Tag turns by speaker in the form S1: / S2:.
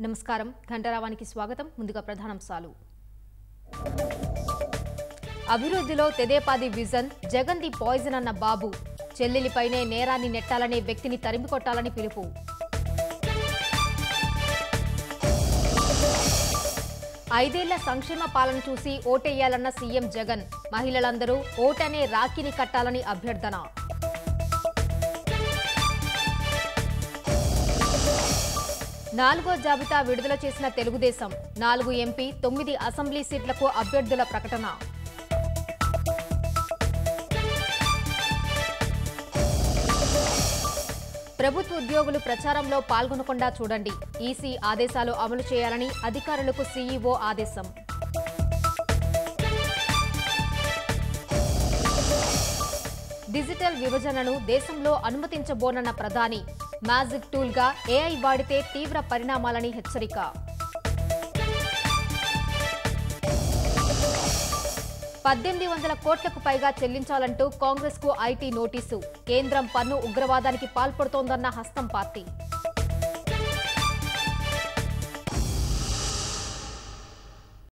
S1: నమస్కారం. ఘంటరావానికి స్వాగతం. ముందుగా ప్రధానాంశాలు. అభివృద్ధిలో తెదేపాది విజన్ జగన్ ది పాయిజన్ అన్న బాబు చెల్లెలిపైనే నేరాన్ని నెట్టాలనే వ్యక్తిని తరిమి కొట్టాలని పిలుపు. ఐదేళ్ళ సంక్షేమ పాలన చూసి ఓటేయాలన్న సీఎం జగన్ మహిళలందరూ ఓటనే రాఖీని కట్టాలని అభ్యర్థన. నాలుగో జాబితా విడుదల చేసిన తెలుగుదేశం నాలుగు ఎంపీ తొమ్మిది అసెంబ్లీ సీట్లకు అభ్యర్థుల ప్రకటన. ప్రభుత్వ ఉద్యోగులు ప్రచారంలో పాల్గొనకుండా చూడండి. ఈసీ ఆదేశాలు అమలు చేయాలని అధికారులకు సీఈఓ ఆదేశం. డిజిటల్ విభజనను దేశంలో అనుమతించబోనన్న ప్రధాని మ్యాజిక్ టూల్గా ఏఐ వాడితే తీవ్ర పరిణామాలని హెచ్చరిక. పద్దెనిమిది వందల కోట్లకు పైగా చెల్లించాలంటూ కాంగ్రెస్కు ఐటీ నోటీసు. కేంద్రం పన్ను ఉగ్రవాదానికి పాల్పడుతోందన్న హస్తం పార్టీ.